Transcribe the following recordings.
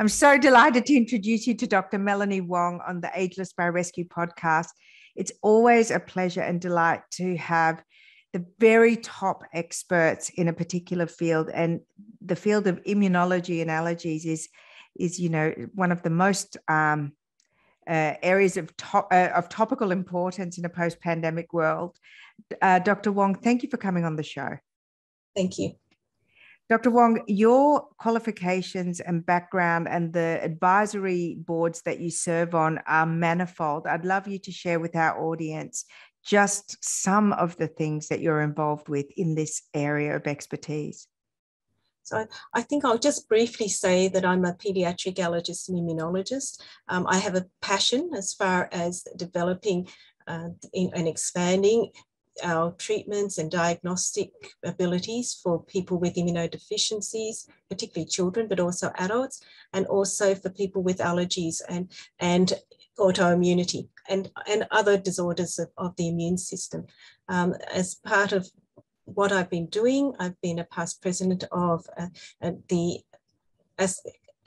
I'm so delighted to introduce you to Dr. Melanie Wong on the Ageless by Rescu podcast. It's always a pleasure and delight to have the very top experts in a particular field and the field of immunology and allergies is is you know one of the most um, uh, areas of, uh, of topical importance in a post-pandemic world. Uh, Dr. Wong, thank you for coming on the show. Thank you. Dr. Wong, your qualifications and background and the advisory boards that you serve on are manifold. I'd love you to share with our audience just some of the things that you're involved with in this area of expertise. So I think I'll just briefly say that I'm a pediatric allergist and immunologist. Um, I have a passion as far as developing uh, in, and expanding our treatments and diagnostic abilities for people with immunodeficiencies, particularly children, but also adults, and also for people with allergies and, and autoimmunity and, and other disorders of, of the immune system. Um, as part of what I've been doing, I've been a past president of uh, uh, the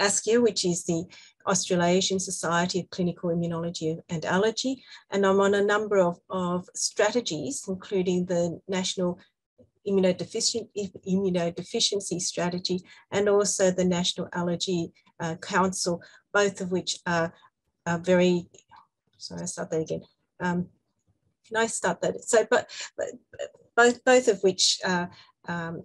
ASCIA, which is the Australasian Society of Clinical Immunology and Allergy. And I'm on a number of, of strategies, including the National Immunodeficient, Immunodeficiency Strategy and also the National Allergy uh, Council, both of which are, are very, sorry, I'll start that again. Um, can I start that? So, but, but both, both of which uh, um,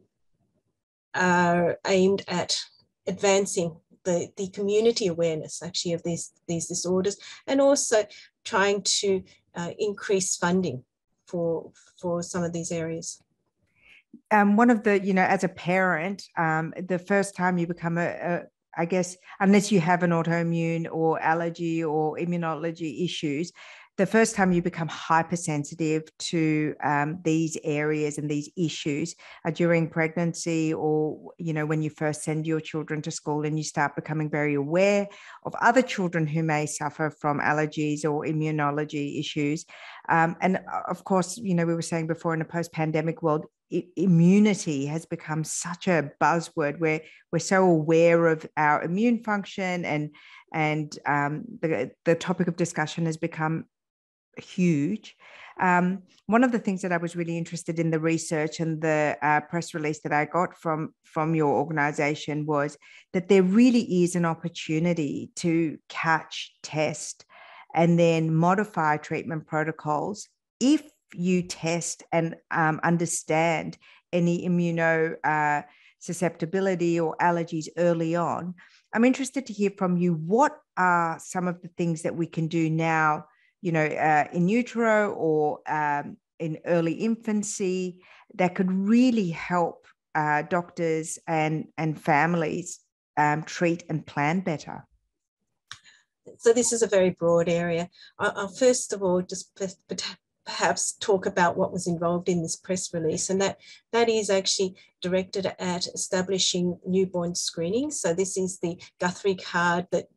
are aimed at advancing the, the community awareness actually of these, these disorders and also trying to uh, increase funding for, for some of these areas. Um, one of the, you know, as a parent, um, the first time you become a, a I guess, unless you have an autoimmune or allergy or immunology issues, the first time you become hypersensitive to um, these areas and these issues are during pregnancy or you know when you first send your children to school and you start becoming very aware of other children who may suffer from allergies or immunology issues um, and uh, of course you know we were saying before in a post-pandemic world immunity has become such a buzzword where we're so aware of our immune function and and um, the, the topic of discussion has become huge. Um, one of the things that I was really interested in the research and the uh, press release that I got from from your organization was that there really is an opportunity to catch, test, and then modify treatment protocols if you test and um, understand any immuno uh, susceptibility or allergies early on. I'm interested to hear from you. What are some of the things that we can do now you know, uh, in utero or um, in early infancy that could really help uh, doctors and, and families um, treat and plan better? So, this is a very broad area. I'll, first of all just perhaps talk about what was involved in this press release, and that, that is actually directed at establishing newborn screening. So, this is the Guthrie card that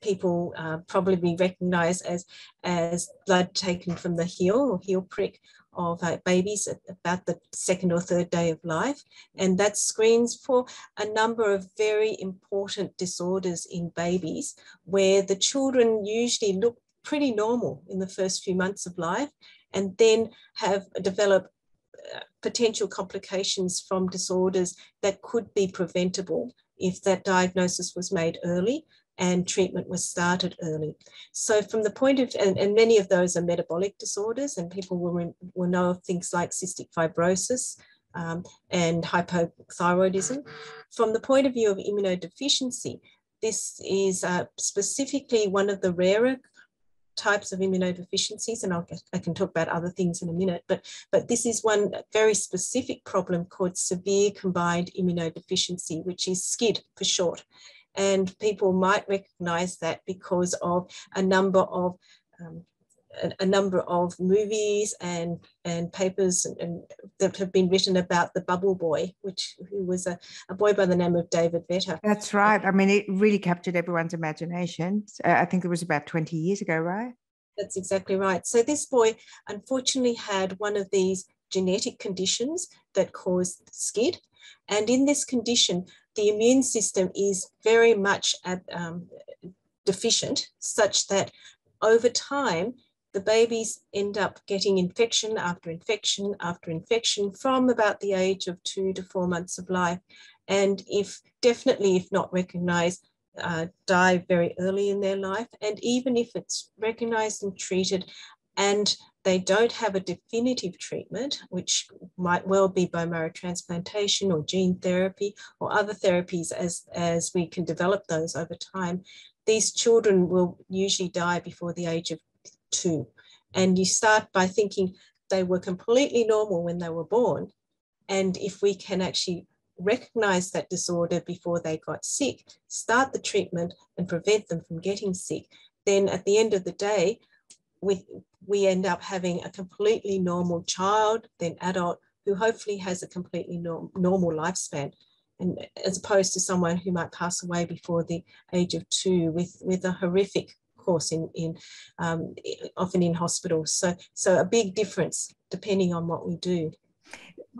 people uh, probably recognize as, as blood taken from the heel or heel prick of uh, babies at about the second or third day of life. And that screens for a number of very important disorders in babies where the children usually look pretty normal in the first few months of life and then have developed uh, potential complications from disorders that could be preventable if that diagnosis was made early and treatment was started early. So from the point of, and, and many of those are metabolic disorders and people will, will know of things like cystic fibrosis, um, and hypothyroidism. From the point of view of immunodeficiency, this is uh, specifically one of the rarer types of immunodeficiencies, and I'll, I can talk about other things in a minute, but, but this is one very specific problem called severe combined immunodeficiency, which is SCID for short and people might recognize that because of a number of um, a, a, number of movies and and papers and, and, that have been written about the bubble boy which who was a, a boy by the name of david vetter. That's right. I mean it really captured everyone's imagination. I think it was about 20 years ago right? That's exactly right. So this boy unfortunately had one of these genetic conditions that caused SCID. And in this condition the immune system is very much at, um, deficient, such that over time, the babies end up getting infection after infection after infection from about the age of two to four months of life. And if definitely, if not recognized, uh, die very early in their life. And even if it's recognized and treated and they don't have a definitive treatment, which might well be bone marrow transplantation or gene therapy or other therapies as, as we can develop those over time, these children will usually die before the age of two. And you start by thinking they were completely normal when they were born. And if we can actually recognize that disorder before they got sick, start the treatment and prevent them from getting sick, then at the end of the day, we, we end up having a completely normal child, then adult, who hopefully has a completely norm, normal lifespan. And as opposed to someone who might pass away before the age of two with, with a horrific course in, in um, often in hospitals. So, so a big difference depending on what we do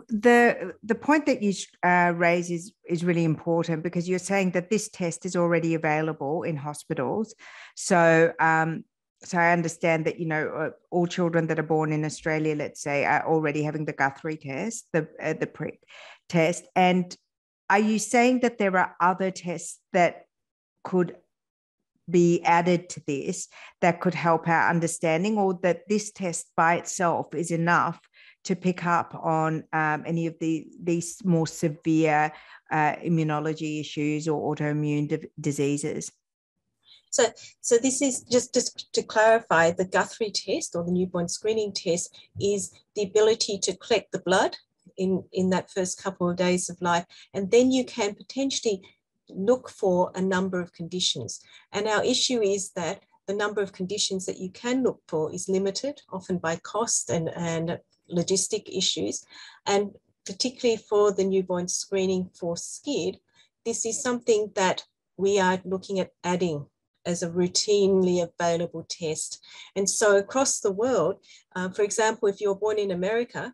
the the point that you uh, raise is is really important because you're saying that this test is already available in hospitals. So um, so I understand that you know uh, all children that are born in Australia, let's say, are already having the Guthrie test, the uh, the pre test. And are you saying that there are other tests that could be added to this that could help our understanding, or that this test by itself is enough to pick up on um, any of the these more severe uh, immunology issues or autoimmune di- diseases? So, so this is just, just to clarify, the Guthrie test or the newborn screening test is the ability to collect the blood in, in that first couple of days of life. And then you can potentially look for a number of conditions. And our issue is that the number of conditions that you can look for is limited, often by cost and, and logistic issues. And particularly for the newborn screening for SCID, this is something that we are looking at adding as a routinely available test. And so across the world, uh, for example, if you're born in America,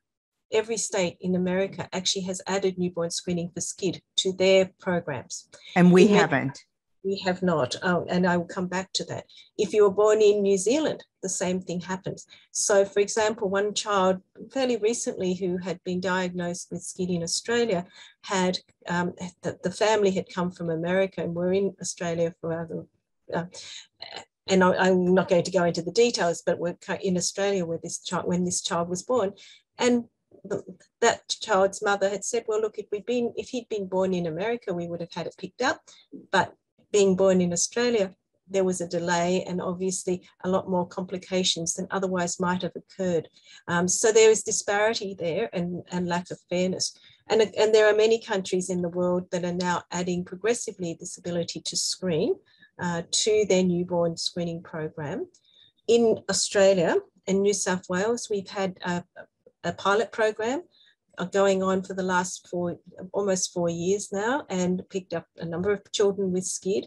every state in America actually has added newborn screening for SCID to their programs. And we haven't. We have not, oh, and I will come back to that. If you were born in New Zealand, the same thing happens. So, for example, one child fairly recently who had been diagnosed with SCID in Australia had um, the, the family had come from America and were in Australia for other. Uh, and I, am not going to go into the details, but we're in Australia where this child, when this child was born, and that child's mother had said, "Well, look, if we'd been, if he'd been born in America, we would have had it picked up, but being born in Australia, there was a delay and obviously a lot more complications than otherwise might have occurred. Um, so there is disparity there and, and lack of fairness. And, and there are many countries in the world that are now adding progressively this ability to screen uh, to their newborn screening program. In Australia and New South Wales, we've had a, a pilot program going on for the last four, almost four years now, and picked up a number of children with SCID.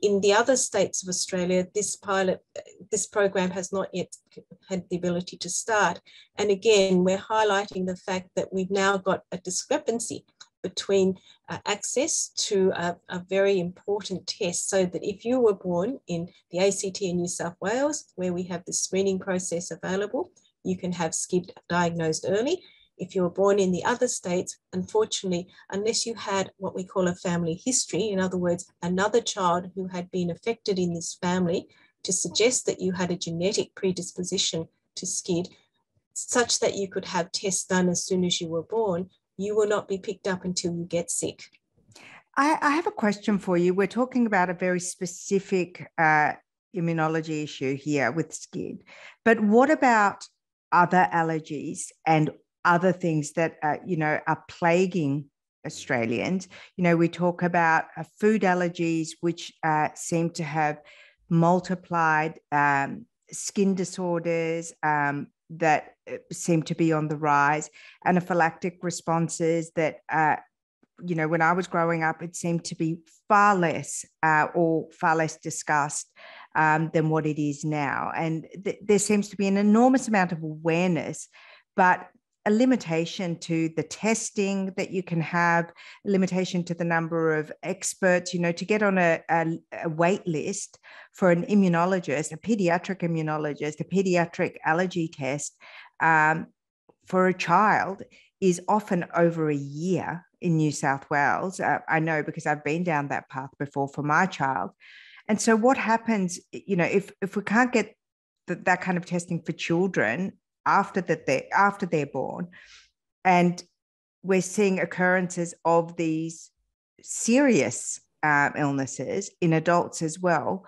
In the other states of Australia, this pilot, this program has not yet had the ability to start. And again, we're highlighting the fact that we've now got a discrepancy between uh, access to a, a, very important test so that if you were born in the ACT in New South Wales, where we have the screening process available, you can have SCID diagnosed early. If you were born in the other states, unfortunately, unless you had what we call a family history, in other words, another child who had been affected in this family to suggest that you had a genetic predisposition to SCID, such that you could have tests done as soon as you were born, you will not be picked up until you get sick. I, I have a question for you. We're talking about a very specific uh, immunology issue here with SCID, but what about other allergies and other things that uh, you know are plaguing Australians. You know, we talk about uh, food allergies, which uh, seem to have multiplied um, skin disorders um, that uh, seem to be on the rise, anaphylactic responses that, uh, you know, when I was growing up, it seemed to be far less uh, or far less discussed um, than what it is now. And th- there seems to be an enormous amount of awareness, but a limitation to the testing that you can have, a limitation to the number of experts. You know, to get on a, a, a wait list for an immunologist, a pediatric immunologist, a pediatric allergy test um, for a child is often over a year in New South Wales. Uh, I know because I've been down that path before for my child. And so, what happens, you know, if if we can't get that kind of testing for children after that they after they're born, and we're seeing occurrences of these serious um, illnesses in adults as well.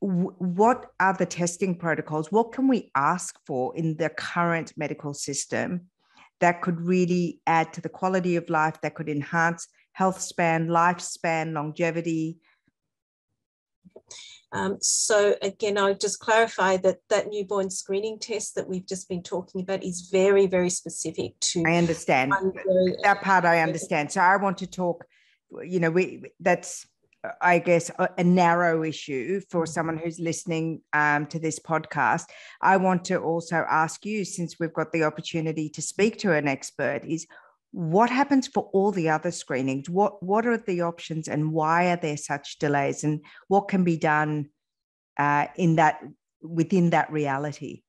What are the testing protocols? What can we ask for in the current medical system that could really add to the quality of life, that could enhance health span, lifespan, longevity? Um, so again, I'll just clarify that that newborn screening test that we've just been talking about is very, very specific to. I understand that part. I understand. So I want to talk. You know, we that's I guess, a, a, narrow issue for mm-hmm. someone who's listening um, to this podcast. I want to also ask you, since we've got the opportunity to speak to an expert, is what happens for all the other screenings? What what are the options, and why are there such delays? And what can be done uh, in that within that reality?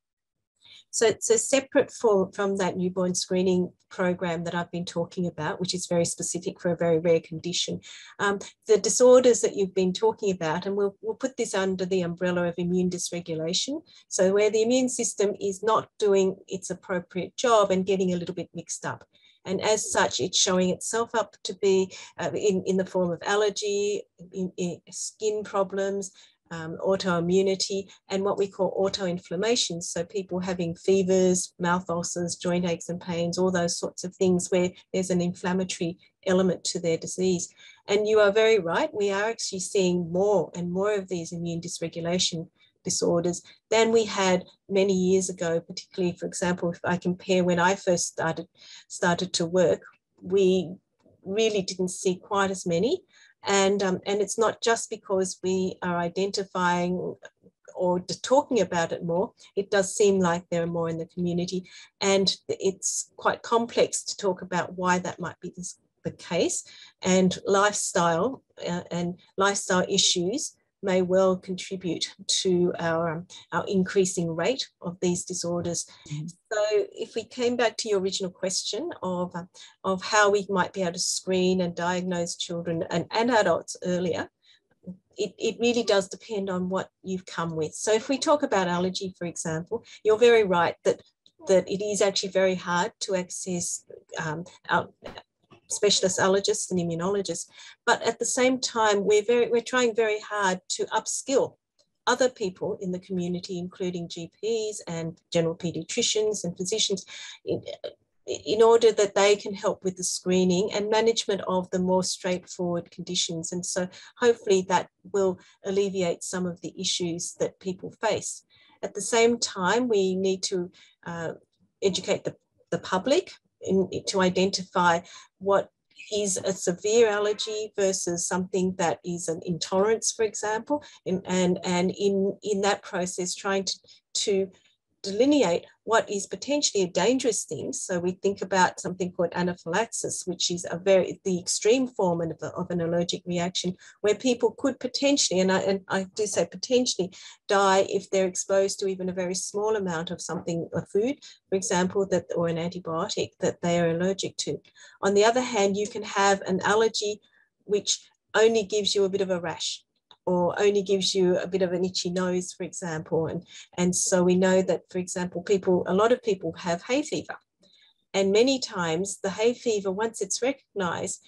So, so separate for, from that newborn screening program that I've been talking about, which is very specific for a very rare condition, um, the disorders that you've been talking about, and we'll, we'll put this under the umbrella of immune dysregulation. So where the immune system is not doing its appropriate job and getting a little bit mixed up. And as such, it's showing itself up to be uh, in, in the form of allergy, in, in skin problems, um, autoimmunity, and what we call autoinflammation. So people having fevers, mouth ulcers, joint aches and pains, all those sorts of things where there's an inflammatory element to their disease. And you are very right, we are actually seeing more and more of these immune dysregulation disorders than we had many years ago, particularly, for example, if I compare when I first started, started to work, we really didn't see quite as many. And, um, and it's not just because we are identifying or talking about it more, it does seem like there are more in the community. And it's quite complex to talk about why that might be the case. And lifestyle uh, and lifestyle issues may well contribute to our, our increasing rate of these disorders. Mm-hmm. So if we came back to your original question of, of how we might be able to screen and diagnose children and, and adults earlier, it, it really does depend on what you've come with. So if we talk about allergy, for example, you're very right that that it is actually very hard to access um, our, specialist allergists and immunologists. But at the same time, we're, very, we're trying very hard to upskill other people in the community, including GPs and general pediatricians and physicians, in, in order that they can help with the screening and management of the more straightforward conditions. And so hopefully that will alleviate some of the issues that people face. At the same time, we need to uh, educate the, the public in, to identify what is a severe allergy versus something that is an intolerance, for example, and, and, and in, in that process, trying to, to delineate what is potentially a dangerous thing. So we think about something called anaphylaxis, which is a very the extreme form of, of an allergic reaction where people could potentially, and I, and I do say potentially, die if they're exposed to even a very small amount of something, a food, for example, that or an antibiotic that they are allergic to. On the other hand, you can have an allergy which only gives you a bit of a rash or only gives you a bit of an itchy nose, for example. And, and so we know that, for example, people, a lot of people have hay fever. And many times the hay fever, once it's recognized,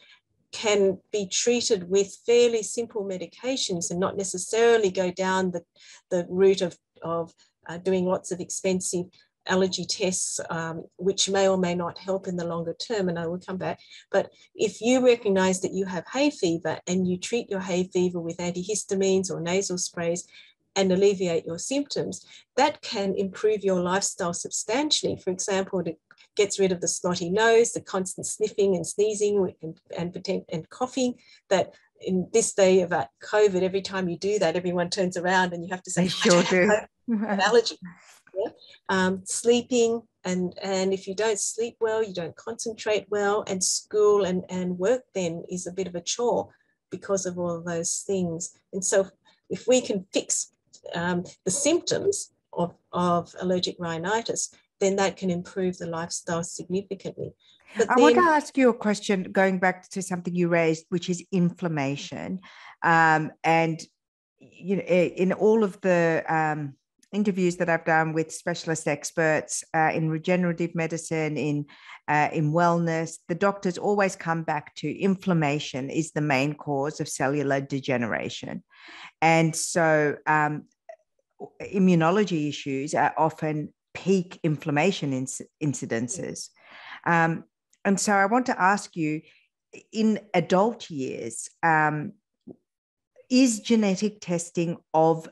can be treated with fairly simple medications and not necessarily go down the, the route of, of uh, doing lots of expensive allergy tests, um, which may or may not help in the longer term, and I will come back. But if you recognize that you have hay fever and you treat your hay fever with antihistamines or nasal sprays and alleviate your symptoms, that can improve your lifestyle substantially. For example, it gets rid of the snotty nose, the constant sniffing and sneezing and, and, and coughing that in this day of COVID, every time you do that, everyone turns around and you have to say, I sure do. allergy. Um, sleeping, And, and if you don't sleep well, you don't concentrate well, and school and, and work then is a bit of a chore because of all of those things. And so if we can fix um, the symptoms of, of allergic rhinitis, then that can improve the lifestyle significantly. But I then, want to ask you a question going back to something you raised, which is inflammation. Um, and you know, in all of the um, interviews that I've done with specialist experts uh, in regenerative medicine, in uh, in wellness, the doctors always come back to inflammation is the main cause of cellular degeneration, and so um, immunology issues are often peak inflammation inc- incidences. Um, and so I want to ask you in adult years, um, is genetic testing of,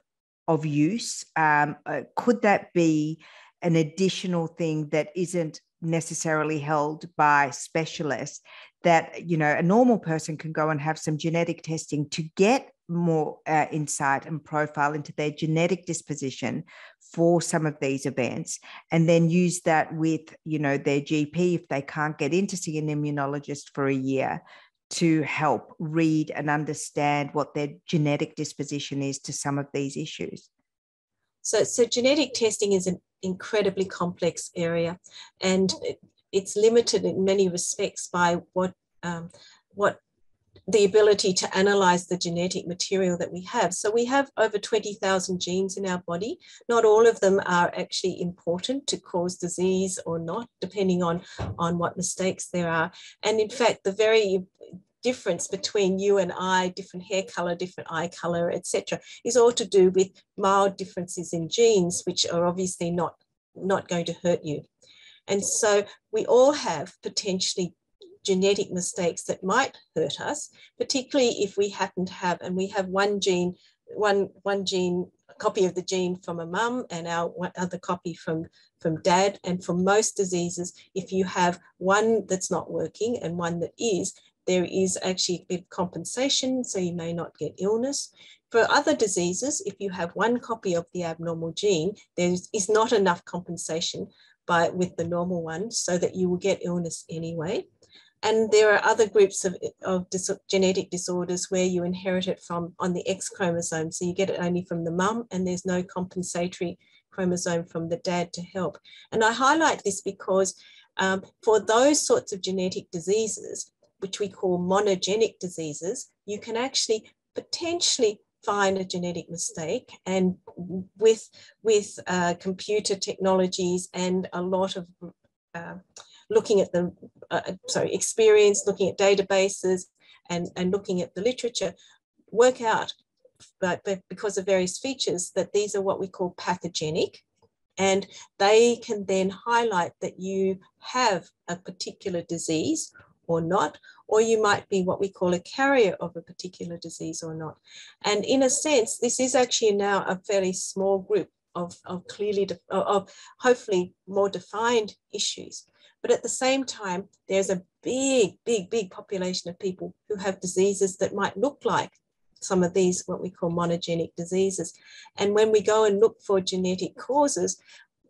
of use? Um, uh, could that be an additional thing that isn't necessarily held by specialists that you know a normal person can go and have some genetic testing to get more uh, insight and profile into their genetic disposition for some of these events and then use that with you know their gp if they can't get in to see an immunologist for a year to help read and understand what their genetic disposition is to some of these issues so so genetic testing is an incredibly complex area and it's limited in many respects by what um, what the ability to analyze the genetic material that we have. So we have over 20,000 genes in our body. Not all of them are actually important to cause disease or not, depending on, on what mistakes there are. And in fact, the very difference between you and I, different hair color, different eye color, etc., is all to do with mild differences in genes, which are obviously not, not going to hurt you. And so we all have potentially genetic mistakes that might hurt us, particularly if we happen to have, and we have one gene, one, one gene, copy of the gene from a mum and our other copy from, from dad. And for most diseases, if you have one that's not working and one that is, there is actually a bit of compensation, so you may not get illness. For other diseases, if you have one copy of the abnormal gene, there is not enough compensation by, with the normal one, so that you will get illness anyway. And there are other groups of, of dis genetic disorders where you inherit it from on the X chromosome. So you get it only from the mum and there's no compensatory chromosome from the dad to help. And I highlight this because um, for those sorts of genetic diseases, which we call monogenic diseases, you can actually potentially find a genetic mistake and with with uh, computer technologies and a lot of uh, looking at the, uh, sorry, experience, looking at databases and, and looking at the literature, work out, but, but because of various features, that these are what we call pathogenic. And they can then highlight that you have a particular disease or not, or you might be what we call a carrier of a particular disease or not. And in a sense, this is actually now a fairly small group of, of clearly, of hopefully more defined issues. But at the same time, there's a big, big, big population of people who have diseases that might look like some of these, what we call monogenic diseases. And when we go and look for genetic causes,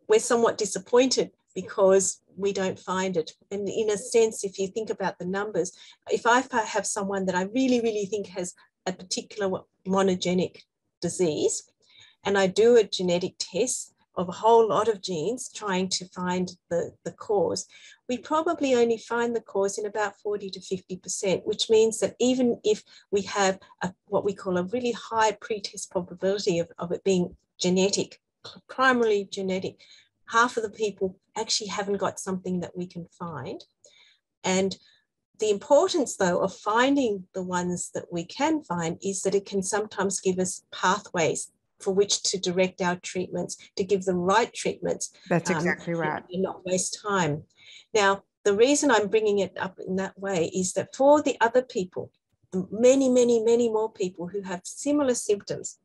we're somewhat disappointed because we don't find it. And in a sense, if you think about the numbers, if I have someone that I really, really think has a particular monogenic disease, and I do a genetic test of a whole lot of genes trying to find the, the cause, we probably only find the cause in about 40 to 50%, which means that even if we have a, what we call a really high pretest probability of, of it being genetic, primarily genetic, half of the people actually haven't got something that we can find. And the importance, though, of finding the ones that we can find is that it can sometimes give us pathways for which to direct our treatments, to give the right treatments. That's um, exactly um, right. And not waste time. Now, the reason I'm bringing it up in that way is that for the other people, many, many, many more people who have similar symptoms,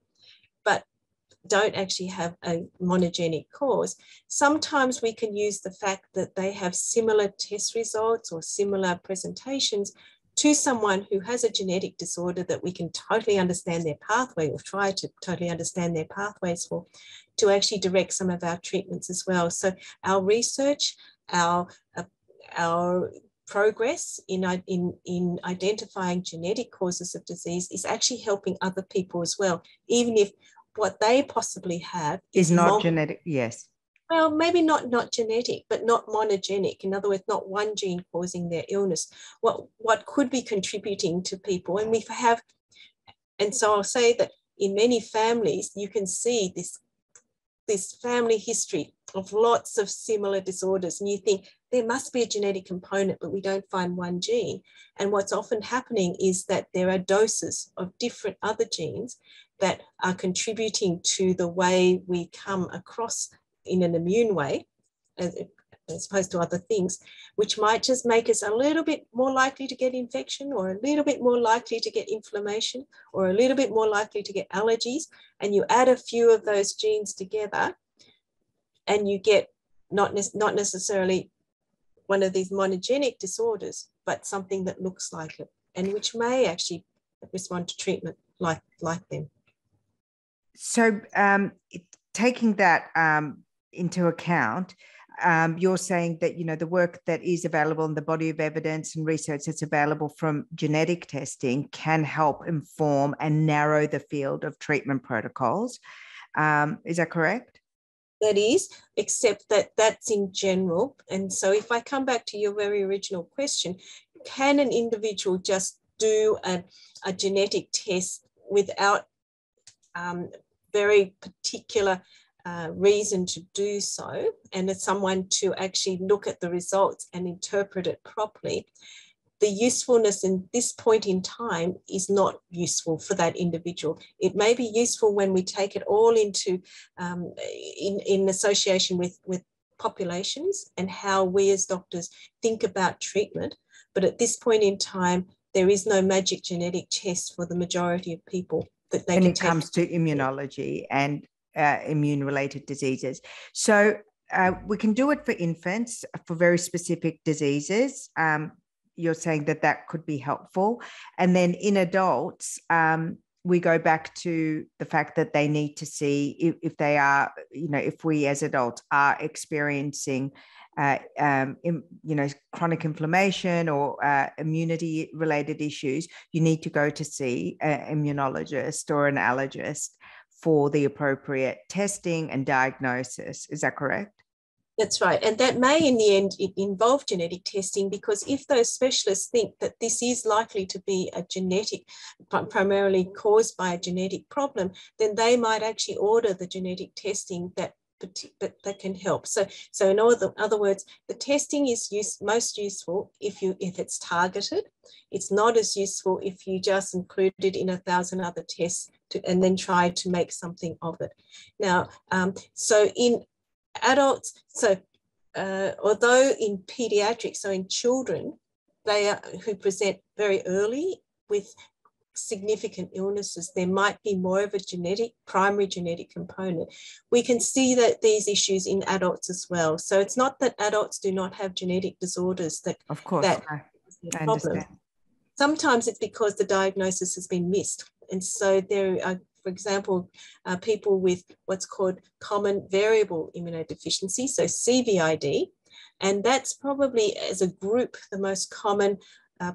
don't actually have a monogenic cause, sometimes we can use the fact that they have similar test results or similar presentations to someone who has a genetic disorder that we can totally understand their pathway or try to totally understand their pathways for, to actually direct some of our treatments as well. So our research, our, uh, our progress in, in, in identifying genetic causes of disease is actually helping other people as well, even if what they possibly have is, is not genetic. Yes. Well, maybe not not genetic, but not monogenic. In other words, not one gene causing their illness. What what could be contributing to people, and we have, and so I'll say that in many families you can see this this family history of lots of similar disorders, and you think there must be a genetic component, but we don't find one gene. And what's often happening is that there are doses of different other genes that are contributing to the way we come across in an immune way, as, as opposed to other things, which might just make us a little bit more likely to get infection or a little bit more likely to get inflammation or a little bit more likely to get allergies. And you add a few of those genes together and you get not, ne not necessarily one of these monogenic disorders, but something that looks like it and which may actually respond to treatment like, like them. So um, taking that um, into account, um, you're saying that you know the work that is available in the body of evidence and research that's available from genetic testing can help inform and narrow the field of treatment protocols. Um, is that correct? That is, except that that's in general. And so, if I come back to your very original question, can an individual just do a, a genetic test without um, very particular uh, reason to do so and as someone to actually look at the results and interpret it properly, the usefulness in this point in time is not useful for that individual. It may be useful when we take it all into um, in, in association with, with populations and how we as doctors think about treatment. But at this point in time, there is no magic genetic test for the majority of people that they when it comes to immunology and uh, immune related diseases. So uh, we can do it for infants for very specific diseases. Um, you're saying that that could be helpful. And then in adults, um, we go back to the fact that they need to see if, if they are, you know, if we as adults are experiencing uh, um, in, you know, chronic inflammation or uh, immunity related issues, you need to go to see an immunologist or an allergist for the appropriate testing and diagnosis. Is that correct? That's right. And that may, in the end, involve genetic testing because if those specialists think that this is likely to be a genetic, primarily caused by a genetic problem, then they might actually order the genetic testing that that, that can help. So, so in other, other words, the testing is use, most useful if you if it's targeted. It's not as useful if you just include it in a thousand other tests to, and then try to make something of it. Now, um, so in adults, so uh, although in pediatrics, so in children, they are who present very early with significant illnesses, there might be more of a genetic, primary genetic component. We can see that these issues in adults as well. So it's not that adults do not have genetic disorders that, of course, that I, I understand. Sometimes it's because the diagnosis has been missed. And so there are, for example, uh, people with what's called common variable immunodeficiency, so CVID, and that's probably as a group the most common uh,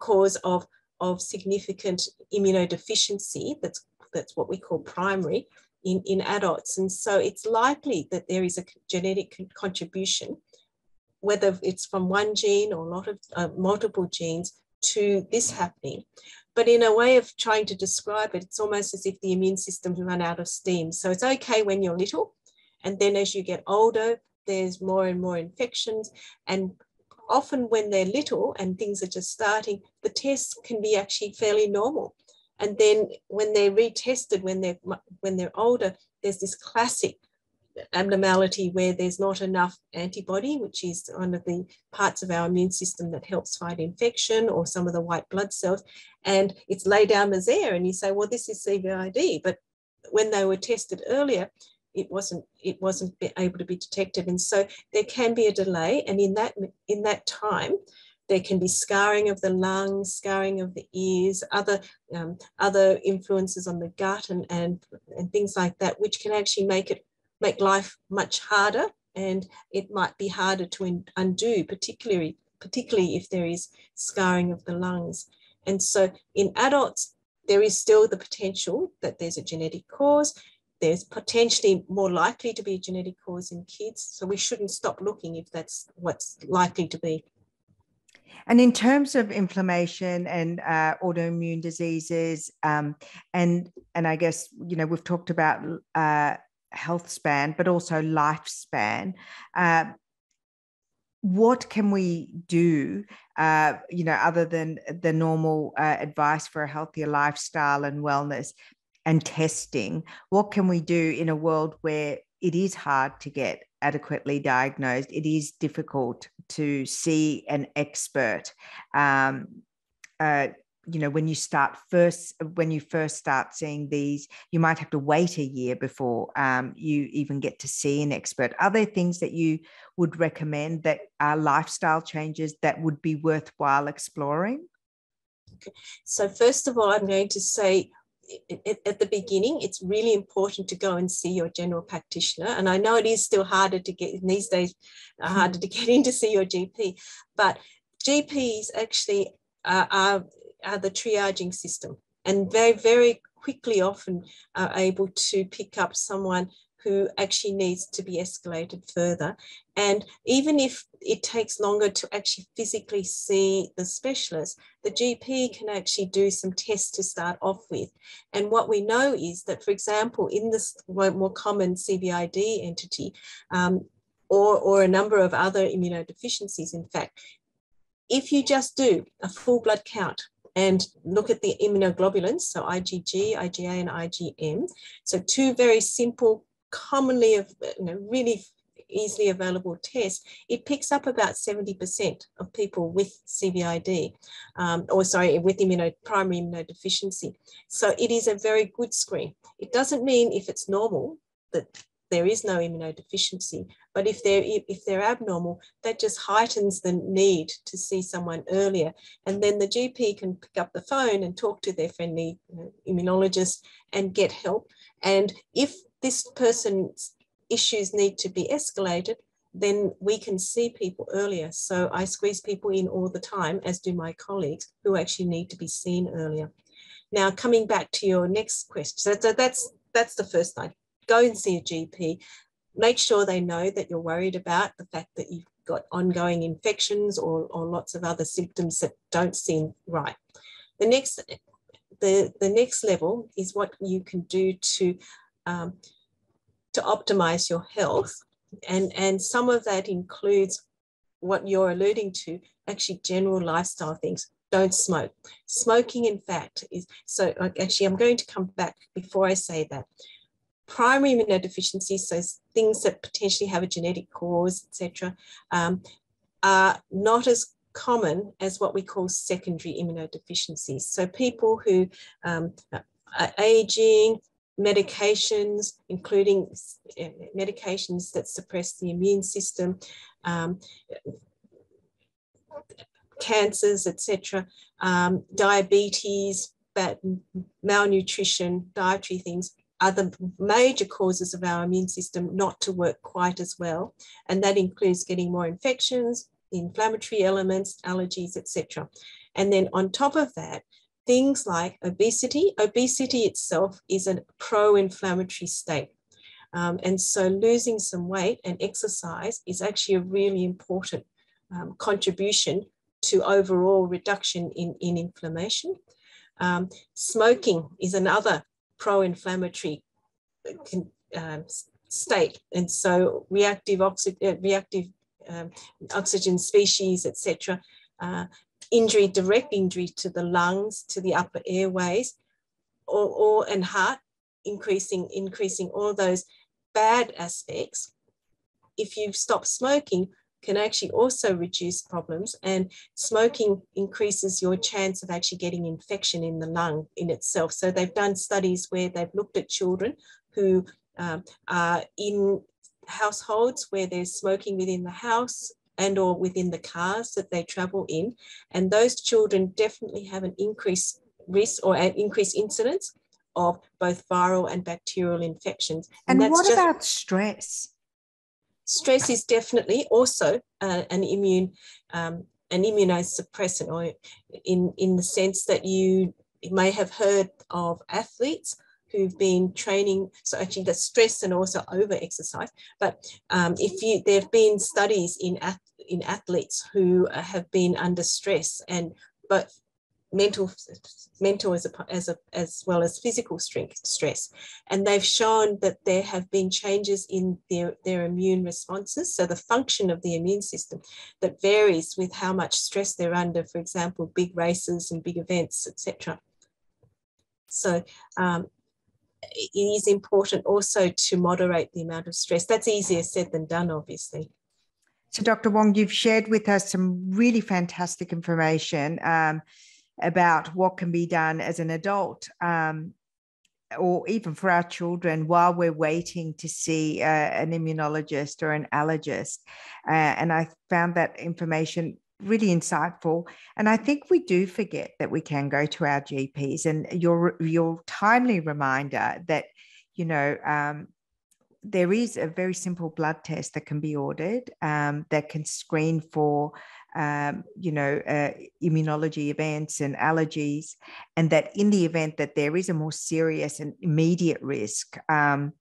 cause of of significant immunodeficiency, that's, that's what we call primary, in, in adults. And so it's likely that there is a genetic contribution, whether it's from one gene or a lot of uh, multiple genes to this happening. But in a way of trying to describe it, it's almost as if the immune system run out of steam. So it's okay when you're little. And then as you get older, there's more and more infections. And often when they're little and things are just starting, the tests can be actually fairly normal. And then when they're retested, when they're when they're older, there's this classic abnormality where there's not enough antibody, which is one of the parts of our immune system that helps fight infection or some of the white blood cells. And it's laid down as there, and you say, well, this is CVID. But when they were tested earlier, it wasn't it wasn't able to be detected and so there can be a delay and in that in that time there can be scarring of the lungs, scarring of the ears, other, um, other influences on the gut and, and, and things like that, which can actually make it make life much harder and it might be harder to undo, particularly, particularly if there is scarring of the lungs. And so in adults, there is still the potential that there's a genetic cause. There's potentially more likely to be a genetic cause in kids. So we shouldn't stop looking if that's what's likely to be. And in terms of inflammation and uh, autoimmune diseases, um, and and I guess you know we've talked about uh, health span, but also lifespan. Uh, what can we do, uh, you know, other than the normal uh, advice for a healthier lifestyle and wellness and testing? What can we do in a world where it is hard to get adequately diagnosed? It is difficult to see an expert. Um, uh, you know when you start first when you first start seeing these you might have to wait a year before um, you even get to see an expert are there things that you would recommend that are lifestyle changes that would be worthwhile exploring so first of all i'm going to say at the beginning, it's really important to go and see your general practitioner. And I know it is still harder to get in these days, uh, harder to get in to see your GP, but GPs actually uh, are are the triaging system and very, very quickly often are able to pick up someone who actually needs to be escalated further. And even if it takes longer to actually physically see the specialist, the GP can actually do some tests to start off with. And what we know is that, for example, in this more common CVID entity, um, or, or a number of other immunodeficiencies, in fact, if you just do a full blood count and look at the immunoglobulins, so IgG, IgA, and IgM. So two very simple, commonly, you know, really easily available test, it picks up about 70% of people with CVID, um, or sorry, with immuno, primary immunodeficiency. So it is a very good screen. It doesn't mean if it's normal that there is no immunodeficiency. But if they're if they're abnormal, that just heightens the need to see someone earlier. And then the GP can pick up the phone and talk to their friendly you know, immunologist and get help. And if this person's issues need to be escalated, then we can see people earlier. So I squeeze people in all the time, as do my colleagues who actually need to be seen earlier. Now, coming back to your next question, so that's that's the first thing go and see a GP. Make sure they know that you're worried about the fact that you've got ongoing infections or, or lots of other symptoms that don't seem right. The next, the, the next level is what you can do to, um, to optimize your health. And, and some of that includes what you're alluding to, actually general lifestyle things. Don't smoke. Smoking, in fact, is so actually, I'm going to come back before I say that primary immunodeficiencies, so things that potentially have a genetic cause, etc., um, are not as common as what we call secondary immunodeficiencies. So people who um, are aging, medications, including eh, medications that suppress the immune system, um, cancers, etc., um, diabetes, malnutrition, dietary things are the major causes of our immune system not to work quite as well. And that includes getting more infections, inflammatory elements, allergies, etc. And then on top of that, things like obesity. Obesity itself is a pro-inflammatory state. Um, and so losing some weight and exercise is actually a really important um, contribution to overall reduction in, in inflammation. Um, smoking is another pro-inflammatory um, state. And so reactive, uh, reactive um, oxygen species, etc., uh, injury, direct injury to the lungs, to the upper airways, or, or and heart, increasing, increasing all those bad aspects. If you stop smoking, can actually also reduce problems and smoking increases your chance of actually getting infection in the lung in itself. So they've done studies where they've looked at children who um, are in households where there's smoking within the house and or within the cars that they travel in. And those children definitely have an increased risk or an increased incidence of both viral and bacterial infections. And, and what just, about stress? Stress is definitely also uh, an immune um, an immunosuppressant, or in in the sense that you may have heard of athletes who've been training. So actually, the stress and also over exercise. But um, if you there have been studies in in athletes who have been under stress and but mental mental as, a, as, a, as well as physical strength, stress. And they've shown that there have been changes in their, their immune responses. So the function of the immune system that varies with how much stress they're under, for example, big races and big events, etc. So um, it is important also to moderate the amount of stress. That's easier said than done, obviously. So, Dr. Wong, you've shared with us some really fantastic information. Um, about what can be done as an adult um, or even for our children while we're waiting to see uh, an immunologist or an allergist. Uh, and I found that information really insightful. And I think we do forget that we can go to our GPs and your, your timely reminder that, you know, um, there is a very simple blood test that can be ordered um, that can screen for um, you know, uh, immunology events and allergies, and that in the event that there is a more serious and immediate risk, um,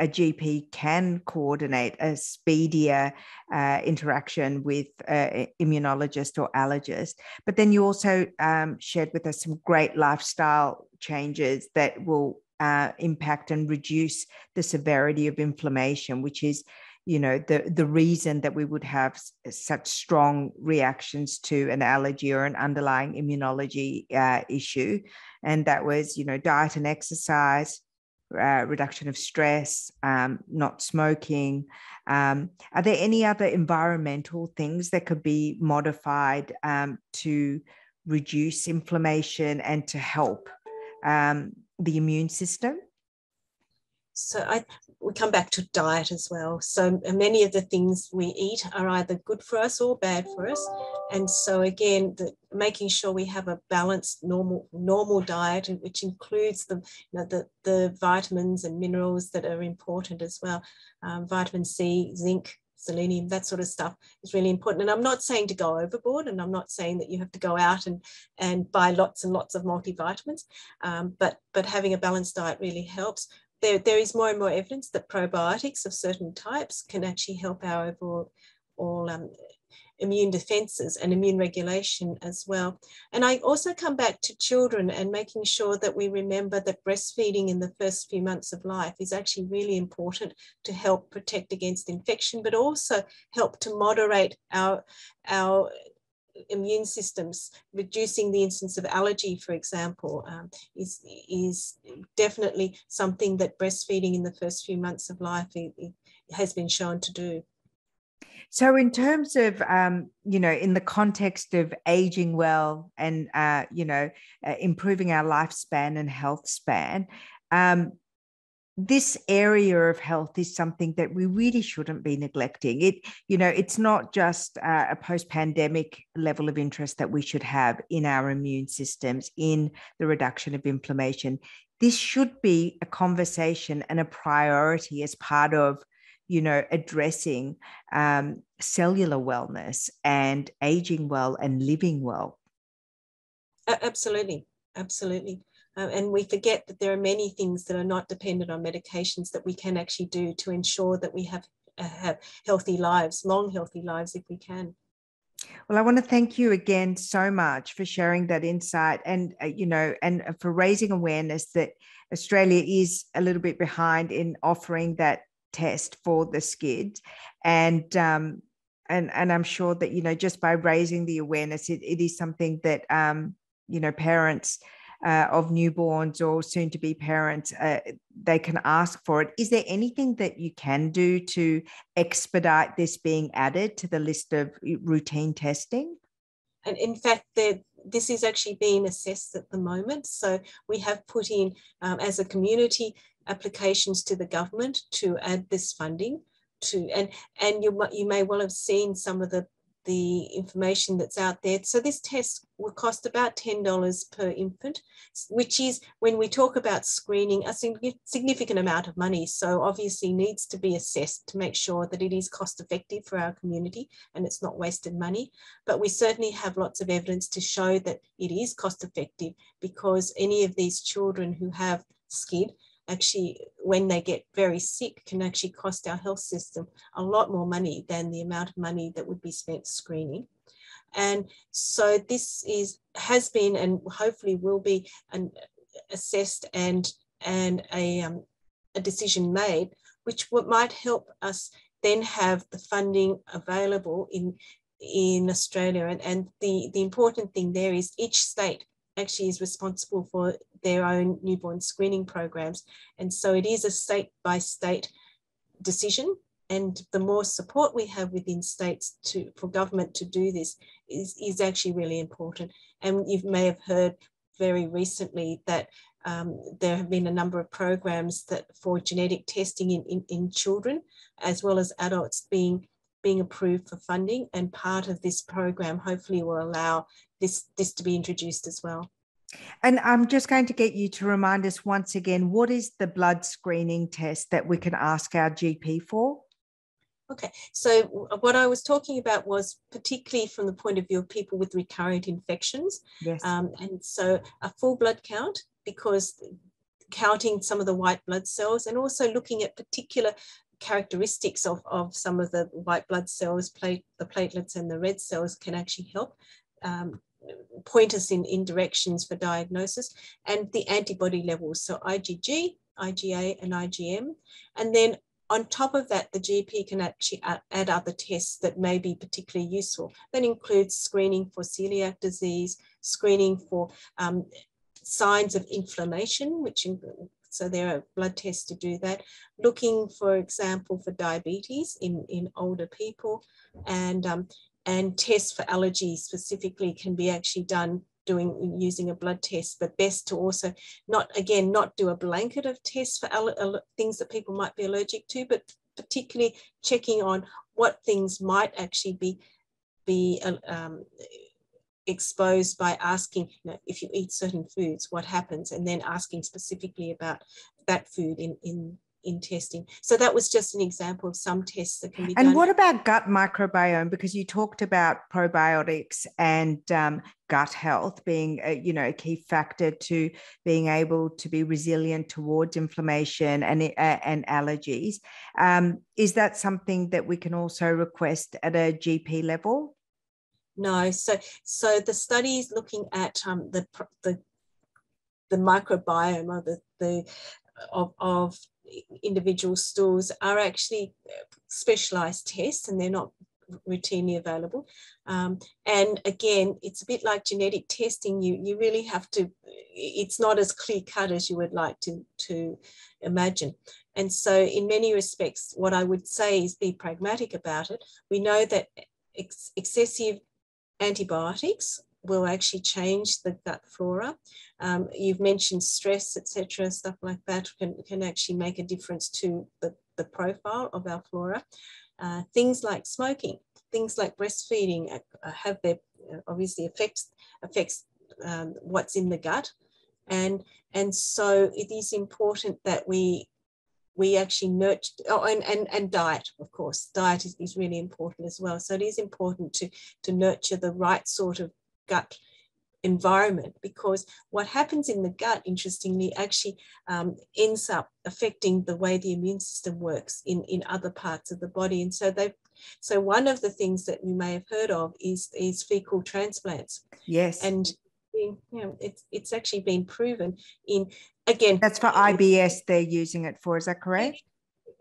a GP can coordinate a speedier uh, interaction with uh, immunologist or allergist. But then you also um, shared with us some great lifestyle changes that will uh, impact and reduce the severity of inflammation, which is you know the the reason that we would have such strong reactions to an allergy or an underlying immunology uh, issue and that was you know diet and exercise uh, reduction of stress um, not smoking. Um, are there any other environmental things that could be modified um, to reduce inflammation and to help um, the immune system so I, we come back to diet as well. So many of the things we eat are either good for us or bad for us. And so again, the, making sure we have a balanced normal normal diet, which includes the, you know, the, the vitamins and minerals that are important as well. Um, vitamin C, zinc, selenium, that sort of stuff is really important. And I'm not saying to go overboard, and I'm not saying that you have to go out and, and buy lots and lots of multivitamins, um, but, but having a balanced diet really helps there, there is more and more evidence that probiotics of certain types can actually help our overall all, um, immune defenses and immune regulation as well. And I also come back to children and making sure that we remember that breastfeeding in the first few months of life is actually really important to help protect against infection, but also help to moderate our, our immune systems, reducing the incidence of allergy, for example, um, is, is definitely something that breastfeeding in the first few months of life it, it has been shown to do. So, in terms of, um, you know, in the context of aging well and, uh, you know, uh, improving our lifespan and health span, um, this area of health is something that we really shouldn't be neglecting. It you know it's not just uh, a post-pandemic level of interest that we should have in our immune systems in the reduction of inflammation. This should be a conversation and a priority as part of you know addressing um, cellular wellness and aging well and living well. Absolutely. Absolutely uh, and we forget that there are many things that are not dependent on medications that we can actually do to ensure that we have, uh, have healthy lives, long healthy lives if we can. Well, I want to thank you again so much for sharing that insight and, uh, you know, and for raising awareness that Australia is a little bit behind in offering that test for the SCID. And, um, and, and I'm sure that, you know, just by raising the awareness, it, it is something that, um, you know, parents uh, of newborns or soon to be parents, uh, they can ask for it. Is there anything that you can do to expedite this being added to the list of routine testing? And in fact, this is actually being assessed at the moment. So we have put in, um, as a community, applications to the government to add this funding. to and and you you may well have seen some of the the information that's out there. So this test will cost about $10 per infant, which is when we talk about screening, a significant amount of money. So obviously needs to be assessed to make sure that it is cost effective for our community and it's not wasted money. But we certainly have lots of evidence to show that it is cost effective because any of these children who have SCID actually, when they get very sick, can actually cost our health system a lot more money than the amount of money that would be spent screening. And so this is has been and hopefully will be an, assessed and and a, um, a decision made, which might help us then have the funding available in in Australia. And, and the, the important thing there is each state actually is responsible for their own newborn screening programs. And so it is a state by state decision. And the more support we have within states to for government to do this is, is actually really important. And you may have heard very recently that um, there have been a number of programs that for genetic testing in, in, in children as well as adults being being approved for funding and part of this program hopefully will allow this, this to be introduced as well. And I'm just going to get you to remind us once again what is the blood screening test that we can ask our GP for? Okay, so what I was talking about was particularly from the point of view of people with recurrent infections. Yes. Um, and so a full blood count, because counting some of the white blood cells and also looking at particular characteristics of, of some of the white blood cells, plate, the platelets and the red cells can actually help um, point us in, in directions for diagnosis and the antibody levels. So IgG, IgA and IgM. And then on top of that, the GP can actually add other tests that may be particularly useful. That includes screening for celiac disease, screening for um, signs of inflammation, which so there are blood tests to do that. Looking, for example, for diabetes in, in older people and um, and tests for allergies specifically can be actually done doing using a blood test, but best to also not again not do a blanket of tests for things that people might be allergic to, but particularly checking on what things might actually be be um, exposed by asking you know, if you eat certain foods, what happens, and then asking specifically about that food in in in testing. So that was just an example of some tests that can be and done. And what about gut microbiome? Because you talked about probiotics and um, gut health being, a, you know, a key factor to being able to be resilient towards inflammation and uh, and allergies. Um, is that something that we can also request at a GP level? No. So so the study is looking at um, the the the microbiome or the the of, of individual stores are actually specialized tests and they're not routinely available. Um, and again, it's a bit like genetic testing. You, you really have to, it's not as clear cut as you would like to, to imagine. And so in many respects, what I would say is be pragmatic about it. We know that ex excessive antibiotics will actually change the gut flora. Um, you've mentioned stress, etc., stuff like that can, can actually make a difference to the, the profile of our flora. Uh, things like smoking, things like breastfeeding uh, have their uh, obviously affects affects um, what's in the gut, and and so it is important that we we actually nurture oh, and, and and diet of course diet is, is really important as well so it is important to to nurture the right sort of gut environment because what happens in the gut interestingly actually um, ends up affecting the way the immune system works in in other parts of the body. And so they so one of the things that you may have heard of is is fecal transplants. Yes. And you know, it's it's actually been proven in again that's for ibs they're using it for is that correct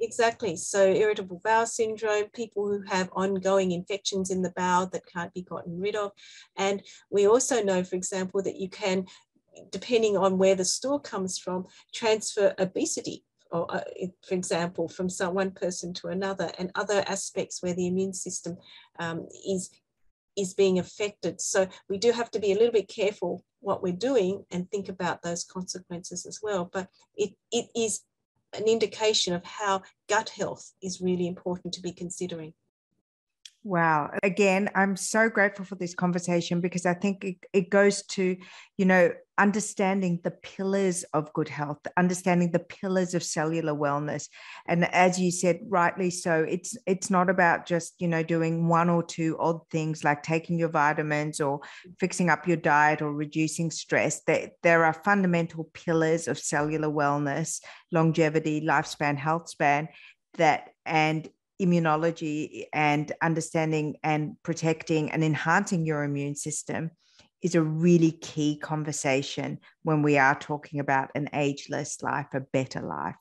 Exactly. So irritable bowel syndrome, people who have ongoing infections in the bowel that can't be gotten rid of. And we also know, for example, that you can, depending on where the stool comes from, transfer obesity or uh, for example, from some one person to another, and other aspects where the immune system um, is is being affected. So we do have to be a little bit careful what we're doing and think about those consequences as well. But it it is an indication of how gut health is really important to be considering. Wow. Again, I'm so grateful for this conversation because I think it, it goes to, you know, understanding the pillars of good health, understanding the pillars of cellular wellness. And as you said, rightly so, it's it's not about just, you know, doing one or two odd things like taking your vitamins or fixing up your diet or reducing stress. There, there are fundamental pillars of cellular wellness, longevity, lifespan, health span that and immunology and understanding and protecting and enhancing your immune system is a really key conversation when we are talking about an ageless life, a better life.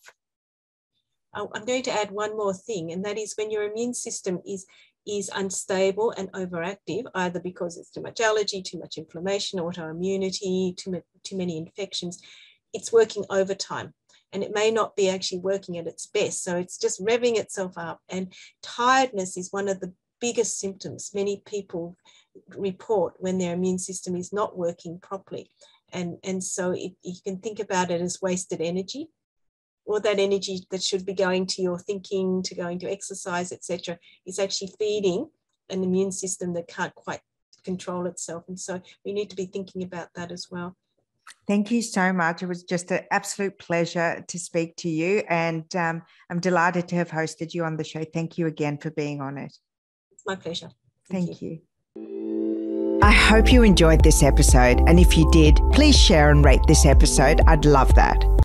Oh, I'm going to add one more thing, and that is when your immune system is is unstable and overactive, either because it's too much allergy, too much inflammation, autoimmunity, too, too many infections, it's working overtime and it may not be actually working at its best. So it's just revving itself up. And tiredness is one of the biggest symptoms many people report when their immune system is not working properly. And, and so it, you can think about it as wasted energy or that energy that should be going to your thinking, to going to exercise, etc., is actually feeding an immune system that can't quite control itself. And so we need to be thinking about that as well. Thank you so much. It was just an absolute pleasure to speak to you. And um, I'm delighted to have hosted you on the show. Thank you again for being on it. It's my pleasure. Thank, Thank you. you. I hope you enjoyed this episode. And if you did, please share and rate this episode. I'd love that.